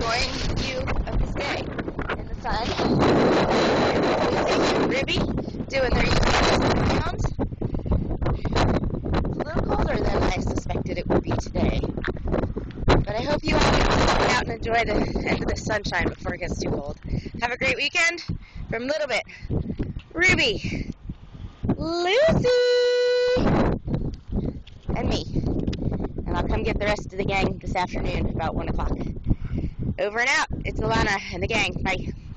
enjoying the view of the day in the sun. Music Ribby doing their usual sounds. It's a little colder than I suspected it would be today. But I hope you all get out and enjoy the end of the sunshine before it gets too cold. Have a great weekend from Little Bit. Ruby, Lucy, and me. And I'll come get the rest of the gang this afternoon about 1 o'clock. Over and out. It's Alana and the gang. Bye.